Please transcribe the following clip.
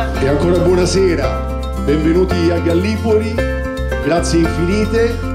E ancora buonasera, benvenuti a Gallipoli, grazie infinite.